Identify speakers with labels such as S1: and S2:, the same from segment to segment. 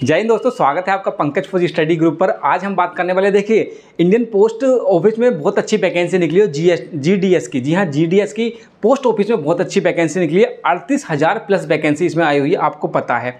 S1: जय हिंद दोस्तों, स्वागत है आपका पंकज फौजी स्टडी ग्रुप पर। आज हम बात करने वाले देखिए इंडियन पोस्ट ऑफ़िस में बहुत अच्छी वैकेंसी निकली है G S G D S की। जी हाँ जी डी एस की पोस्ट ऑफ़िस में बहुत अच्छी वैकेंसी निकली है। अड़तीस हज़ार प्लस वैकेंसी इसमें आई हुई है, आपको पता है।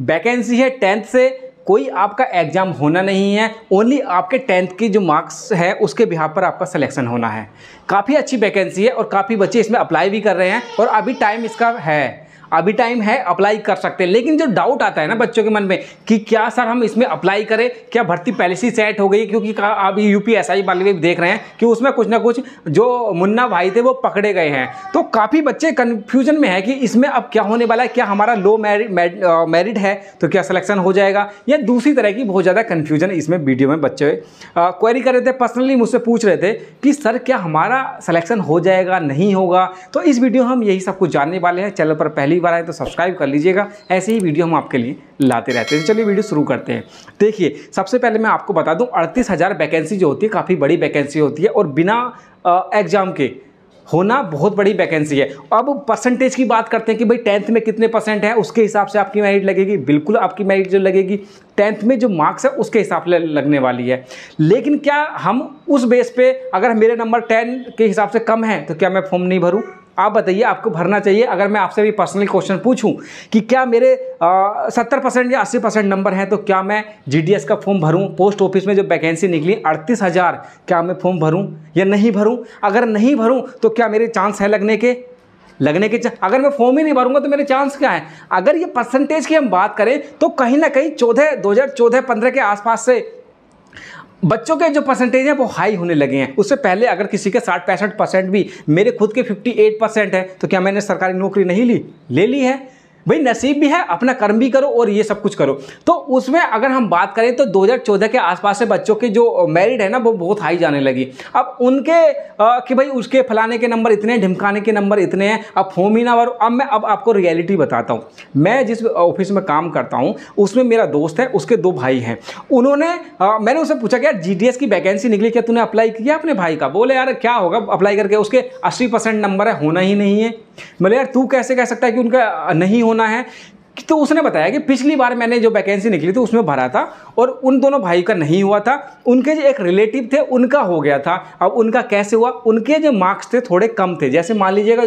S1: वैकेंसी है टेंथ से, कोई आपका एग्ज़ाम होना नहीं है ओनली आपके टेंथ की जो मार्क्स है, उसके बिहार पर आपका सिलेक्शन होना है। काफ़ी अच्छी वैकेंसी है और काफ़ी बच्चे इसमें अप्लाई भी कर रहे हैं और अभी टाइम इसका है। अभी टाइम है अप्लाई कर सकते हैं। लेकिन जो डाउट आता है ना बच्चों के मन में कि क्या सर हम इसमें अप्लाई करें? क्या भर्ती पहले से सेट हो गई? क्योंकि अभी आई वाले देख रहे हैं कि उसमें कुछ ना कुछ जो मुन्ना भाई थे वो पकड़े गए हैं। तो काफ़ी बच्चे कन्फ्यूज़न में है कि इसमें अब क्या होने वाला है? क्या हमारा लो मैरिड है? तो क्या सिलेक्शन हो जाएगा? या दूसरी तरह की बहुत ज़्यादा कन्फ्यूज़न इसमें वीडियो में बच्चे क्वेरी कर रहे थे पर्सनली मुझसे पूछ रहे थे कि सर क्या हमारा सिलेक्शन हो जाएगा? नहीं होगा? तो इस वीडियो हम यही सब कुछ जानने वाले हैं। चैनल पर पहली पहली बार आए तो सब्सक्राइब कर लीजिएगा। ऐसे ही वीडियो हम आपके लिए लाते रहते हैं। चलिए वीडियो शुरू करते हैं। देखिए, सबसे पहले मैं आपको बता दूँ, अड़तीस वैकेंसी जो होती है, काफ़ी बड़ी वैकेंसी होती है और बिना एग्ज़ाम के होना बहुत बड़ी वैकेंसी है। अब परसेंटेज की बात करते हैं कि भाई टेंथ में कितने परसेंट है, उसके हिसाब से आपकी मेरिट लगेगी। बिल्कुल आपकी मेरिट जो लगेगी टेंथ में जो मार्क्स है, उसके हिसाब से लगने वाली है। लेकिन क्या हम उस बेस पे, अगर मेरे नंबर टेन के हिसाब से कम है तो क्या मैं फॉर्म नहीं भरूँ? आप बताइए, आपको भरना चाहिए। अगर मैं आपसे भी पर्सनली क्वेश्चन पूछूँ कि क्या मेरे सत्तर परसेंट या अस्सी परसेंट नंबर हैं तो क्या मैं जीडीएस का फॉर्म भरूं? पोस्ट ऑफ़िस में जो वैकेंसी निकली, अड़तीस हज़ार, क्या मैं फॉर्म भरूं या नहीं भरूं? अगर नहीं भरूं तो क्या मेरे चांस है लगने के? लगने के अगर मैं फॉर्म ही नहीं भरूँगा तो मेरे चांस क्या है? अगर ये परसेंटेज की हम बात करें तो कहीं ना कहीं चौदह, दो हज़ार चौदह, पंद्रह के आसपास से बच्चों के जो परसेंटेज हैं वो हाई होने लगे हैं। उससे पहले अगर किसी के साठ, पैंसठ परसेंट भी, मेरे खुद के फिफ्टी एट परसेंट है तो क्या मैंने सरकारी नौकरी नहीं ली? ले ली है। भाई नसीब भी है अपना कर्म भी करो और ये सब कुछ करो। तो उसमें अगर हम बात करें तो 2014 के आसपास से बच्चों की जो मेरिट है ना वो बहुत हाई जाने लगी। अब उनके आ, कि भाई उसके फलाने के नंबर इतने ढिमकाने के नंबर इतने हैं अब फॉर्म ही ना भरो। अब मैं अब आपको रियलिटी बताता हूँ। मैं जिस ऑफ़िस में काम करता हूँ उसमें मेरा दोस्त है उसके दो भाई हैं। उन्होंने आ, मैंने उससे पूछा कि यार जी की वैकेंसी निकली क्या? तूने अप्लाई किया अपने भाई का? बोले यार क्या होगा? अप्लाई करके उसके अस्सी नंबर है होना ही नहीं है। बोले यार तू कैसे कह सकता है कि उनका नहीं होना है? तो उसने बताया कि पिछली बार मैंने जो वैकेंसी निकली थी उसमें भरा था और उन दोनों भाई का नहीं हुआ था। उनके जो एक रिलेटिव थे उनका हो गया था। अब उनका कैसे हुआ? उनके जो मार्क्स थे थोड़े कम थे। जैसे मान लीजिएगा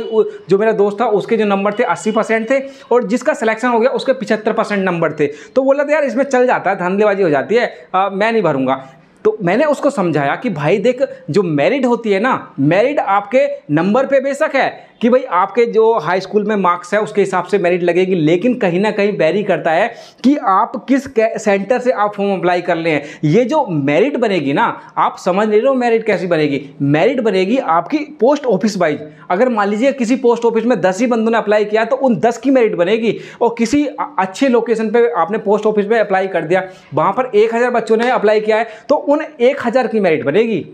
S1: जो मेरा दोस्त था उसके जो नंबर थे अस्सी परसेंट थे और जिसका सिलेक्शन हो गया उसके पिछहत्तर परसेंट नंबर थे। तो बोला था यार इसमें चल जाता है धंधेबाजी हो जाती है आ, मैं नहीं भरूँगा। तो मैंने उसको समझाया कि भाई देख जो मैरिड होती है ना मैरिड आपके नंबर पे बेशक है कि भाई आपके जो हाई स्कूल में मार्क्स है, उसके हिसाब से मेरिट लगेगी, लेकिन कहीं ना कहीं वेरी करता है कि आप किस सेंटर से आप फॉर्म अप्लाई कर ले ये जो मेरिट बनेगी ना, आप समझ ले रहे हो मेरिट कैसी बनेगी। मेरिट बनेगी आपकी पोस्ट ऑफ़िस वाइज अगर मान लीजिए किसी पोस्ट ऑफ़िस में दस ही बंदों ने अप्लाई किया तो उन दस की मेरिट बनेगी और किसी अच्छे लोकेशन पर आपने पोस्ट ऑफ़िस में अप्लाई कर दिया, वहाँ पर एक हज़ार बच्चों ने अप्लाई किया है तो उन एक हज़ार की मेरिट बनेगी।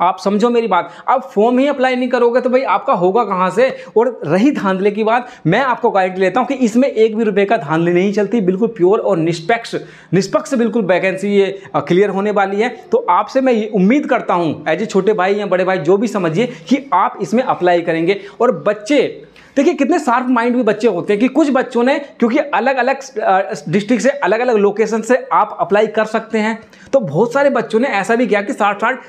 S1: आप समझो मेरी बात। आप फॉर्म ही अप्लाई नहीं करोगे तो भाई आपका होगा कहाँ से? और रही धांधले की बात, मैं आपको गारंटी लेता हूँ कि इसमें एक भी रुपए का धांधली नहीं चलती, बिल्कुल प्योर और निष्पक्ष। निष्पक्ष बिल्कुल वैकेंसी ये क्लियर होने वाली है। तो आपसे मैं ये उम्मीद करता हूँ एज ए छोटे भाई या बड़े भाई जो भी समझिए कि आप इसमें अप्लाई करेंगे। और बच्चे देखिए, कितने शार्प माइंड भी बच्चे होते हैं कि कुछ बच्चों ने, क्योंकि अलग अलग डिस्ट्रिक्ट से अलग अलग लोकेशन से आप अप्लाई कर सकते हैं। तो बहुत सारे बच्चों ने ऐसा भी किया कि साठ साठ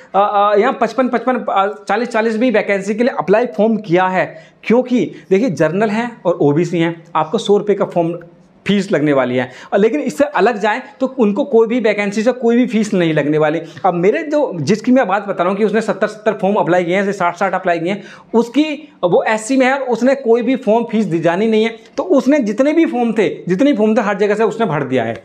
S1: यहाँ पचपन पचपन चालीस चालीस भी वैकेंसी के लिए अप्लाई फॉर्म किया है। क्योंकि, देखिए जर्नल हैं और ओबीसी हैं। आपको सौ रुपये का फॉर्म फ़ीस लगने वाली है। लेकिन इससे अलग जाए तो उनको कोई भी वैकेंसी से कोई भी फ़ीस नहीं लगने वाली। अब मेरे जो, जिसकी मैं बात बता रहा हूँ कि उसने सत्तर सत्तर फॉर्म अप्लाई किए हैं, जैसे साठ साठ अप्लाई किए हैं, उसकी वो एस में है और उसने कोई भी फॉर्म फ़ीस दी जानी नहीं है। तो उसने जितने भी फॉर्म थे, जितने फॉर्म थे हर जगह से उसने भर दिया है।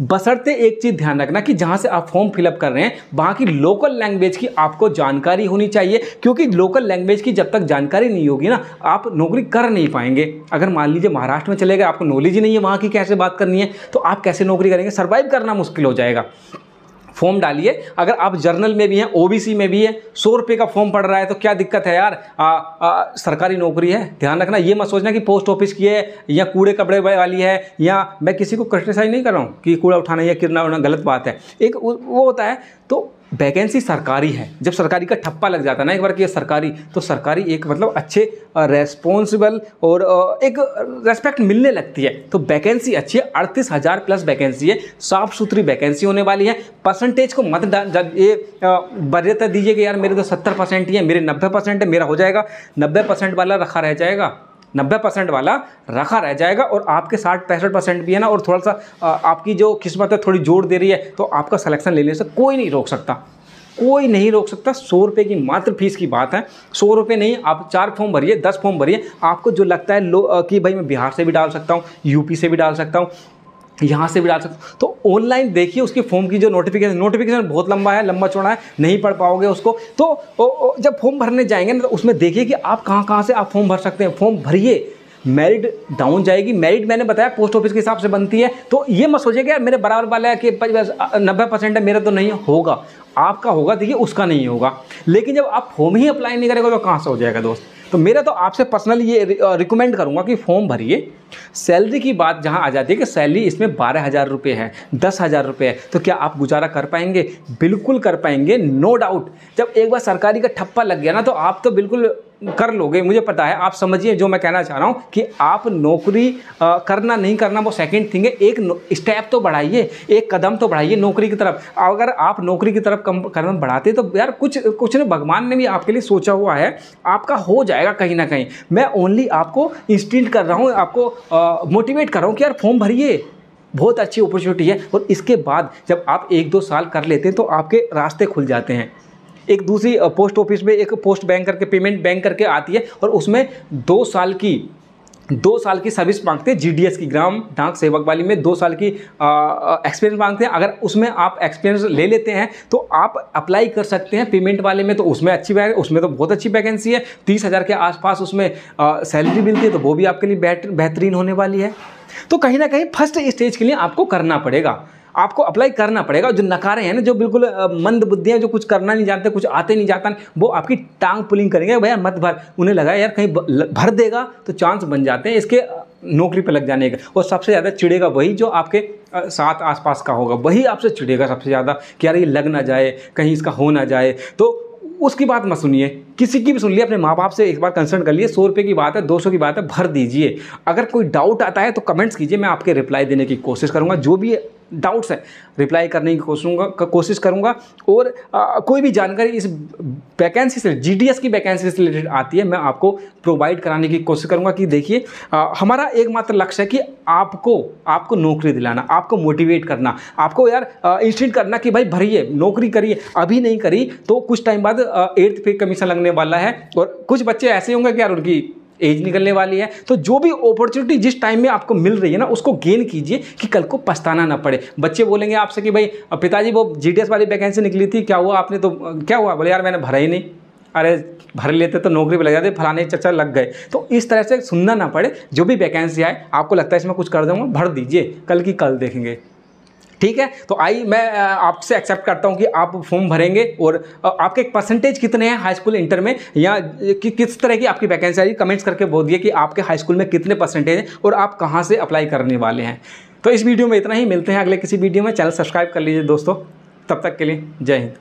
S1: बसरते एक चीज़ ध्यान रखना कि जहाँ से आप फॉर्म फिलअप कर रहे हैं, वहाँ की लोकल लैंग्वेज की आपको जानकारी होनी चाहिए, क्योंकि लोकल लैंग्वेज की जब तक जानकारी नहीं होगी ना, आप नौकरी कर नहीं पाएँगे। अगर मान लीजिए महाराष्ट्र में चले गए, आपको नॉलेज ही नहीं है वहाँ की कैसे बात करनी है तो आप कैसे नौकरी करेंगे? सर्वाइव करना मुश्किल हो जाएगा। फॉर्म डालिए। अगर आप जर्नल में भी हैं ओबीसी में भी है सौ रुपये का फॉर्म पड़ रहा है तो क्या दिक्कत है यार? आ, आ, सरकारी नौकरी है ध्यान रखना ये मत सोचना कि पोस्ट ऑफ़िस की है या कूड़े कपड़े वाली है या मैं किसी को क्रिटिसाइज नहीं कर रहा हूँ कि कूड़ा उठाना या किरना उठाना गलत बात है। एक वो होता है तो वैकेंसी सरकारी है। जब सरकारी का ठप्पा लग जाता है ना एक बार कि सरकारी तो सरकारी एक मतलब अच्छे रेस्पॉन्सिबल और एक रेस्पेक्ट मिलने लगती है। तो वैकेंसी अच्छी है, अड़तीस हज़ार प्लस वैकेंसी है साफ़ सुथरी वैकेंसी होने वाली है। परसेंटेज को मत जब ये वरीयता दीजिए कि यार मेरे तो सत्तर परसेंट ही है, मेरे नब्बे परसेंट है, मेरा हो जाएगा। नब्बे परसेंट वाला रखा रह जाएगा। नब्बे परसेंट वाला रखा रह जाएगा और आपके साठ पैंसठ परसेंट भी है ना, और थोड़ा सा आपकी जो किस्मत है थोड़ी ज़ोर दे रही है तो आपका सिलेक्शन लेने से कोई नहीं रोक सकता। कोई नहीं रोक सकता। सौ रुपये की मात्र फ़ीस की बात है। सौ रुपये नहीं, आप चार फॉर्म भरिए, दस फॉर्म भरिए, आपको जो लगता है लो कि भाई मैं बिहार से भी डाल सकता हूँ यूपी से भी डाल सकता हूँ यहाँ से भी डाल सकते तो ऑनलाइन देखिए उसकी फॉर्म की जो नोटिफिकेशन नोटिफिकेशन बहुत लंबा है लंबा चौड़ा है नहीं पढ़ पाओगे उसको। तो ओ, ओ, जब फॉर्म भरने जाएँगे ना तो उसमें देखिए कि आप कहाँ कहाँ से आप फॉर्म भर सकते हैं। फॉर्म भरिए मेरिट डाउन जाएगी। मेरिट मैंने बताया पोस्ट ऑफ़िस के हिसाब से बनती है। तो ये मत सोचिए कि यार मेरे बराबर वाला है कि नब्बे परसेंट है मेरा तो नहीं होगा। आपका होगा देखिए उसका नहीं होगा। लेकिन जब आप फॉर्म ही अप्लाई नहीं करेगा तो कहाँ से हो जाएगा दोस्त? तो मेरा तो आपसे पर्सनली ये रिकमेंड करूँगा कि फॉर्म भरिए। सैलरी की बात जहाँ आ जाती है कि सैलरी इसमें बारह हज़ार रुपये है, दस हज़ार रुपये है। तो क्या आप गुजारा कर पाएँगे? बिल्कुल कर पाएँगे नो डाउट जब एक बार सरकारी का ठप्पा लग गया ना तो आप तो बिल्कुल कर लोगे मुझे पता है। आप समझिए जो मैं कहना चाह रहा हूँ कि आप नौकरी आ, करना नहीं करना वो सेकंड थिंग है। एक स्टेप तो बढ़ाइए एक कदम तो बढ़ाइए नौकरी की तरफ़। अगर आप नौकरी की तरफ़ कम कदम बढ़ाते तो यार कुछ कुछ ना भगवान ने भी आपके लिए सोचा हुआ है। आपका हो जाएगा कहीं ना कहीं। मैं ओनली आपको इंस्टिंट कर रहा हूँ आपको मोटिवेट कर रहा हूँ कि यार फॉर्म भरिए। बहुत अच्छी अपॉर्चुनिटी है। और इसके बाद जब आप एक दो साल कर लेते हैं तो आपके रास्ते खुल जाते हैं। एक दूसरी पोस्ट ऑफ़िस में एक पोस्ट बैंक करके पेमेंट बैंक करके आती है और उसमें दो साल की, दो साल की सर्विस मांगते हैं जीडीएस की, ग्राम डाक सेवक वाली में दो साल की एक्सपीरियंस मांगते हैं। अगर उसमें आप एक्सपीरियंस ले लेते हैं तो आप अप्लाई कर सकते हैं पेमेंट वाले में तो उसमें अच्छी उसमें तो बहुत अच्छी वैकेंसी है। तीस हज़ार के आसपास उसमें सैलरी मिलती है तो वो भी आपके लिए बेहतरीन होने वाली है। तो कहीं ना कहीं फ़र्स्ट स्टेज के लिए आपको करना पड़ेगा। आपको अप्लाई करना पड़ेगा। जो नकारे हैं ना, जो बिल्कुल मंद बुद्धियाँ, जो कुछ करना नहीं जानते, कुछ आते नहीं जाता, वो आपकी टांग पुलिंग करेंगे। भैया, मत भर। उन्हें लगा, यार, कहीं भर देगा तो चांस बन जाते हैं इसके नौकरी पर लग जाने का। और सबसे ज़्यादा चिड़ेगा वही जो आपके साथ आसपास का होगा। वही आपसे चिड़ेगा सबसे ज़्यादा कि, यार, ये लग ना जाए, कहीं इसका हो ना जाए। तो उसकी बात मत सुनिए। किसी की भी सुन लिए, अपने माँ बाप से एक बार कंसल्ट कर लिए, सौ रुपये की बात है, दो सौ की बात है, भर दीजिए। अगर कोई डाउट आता है तो कमेंट्स कीजिए, मैं आपके रिप्लाई देने की कोशिश करूँगा। जो भी डाउट्स हैं। रिप्लाई करने की कोशिश कोशिश करूँगा। और आ, कोई भी जानकारी इस वैकेंसी से जीडीएस की वैकेंसी से रिलेटेड आती है मैं आपको प्रोवाइड कराने की कोशिश करूँगा कि देखिए हमारा एकमात्र लक्ष्य है कि आपको आपको नौकरी दिलाना आपको मोटिवेट करना आपको यार इंस्टिट करना कि भाई भरिए नौकरी करिए अभी नहीं करी तो कुछ टाइम बाद एट्थ पे कमीशन लगने वाला है। और कुछ बच्चे ऐसे होंगे कि यार उनकी एज निकलने वाली है। तो जो भी अपॉर्चुनिटी जिस टाइम में आपको मिल रही है ना, उसको गेन कीजिए कि कल को पछताना ना पड़े। बच्चे बोलेंगे आपसे कि भाई पिताजी, वो जी वाली वैकेंसी निकली थी, क्या हुआ आपने? तो क्या हुआ? बोले, यार, मैंने भरा ही नहीं। अरे, भर लेते तो नौकरी पर लग जाते, फलाने चर्चा लग गए। तो इस तरह से सुनना ना पड़े, जो भी वैकेंसी आए, आपको लगता है इसमें कुछ कर दूँगा, भर दीजिए। कल की कल देखेंगे। ठीक है? तो आई मैं आपसे एक्सेप्ट करता हूँ कि आप फॉर्म भरेंगे और आपके परसेंटेज कितने हैं हाई स्कूल इंटर में? या कि, किस तरह की आपकी वैकेंसी आई कमेंट्स करके बोल दिए कि आपके हाई स्कूल में कितने परसेंटेज हैं और आप कहाँ से अप्लाई करने वाले हैं। तो इस वीडियो में इतना ही मिलते हैं अगले किसी वीडियो में। चैनल सब्सक्राइब कर लीजिए दोस्तों। तब तक के लिए जय हिंद।